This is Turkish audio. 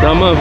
Tamam.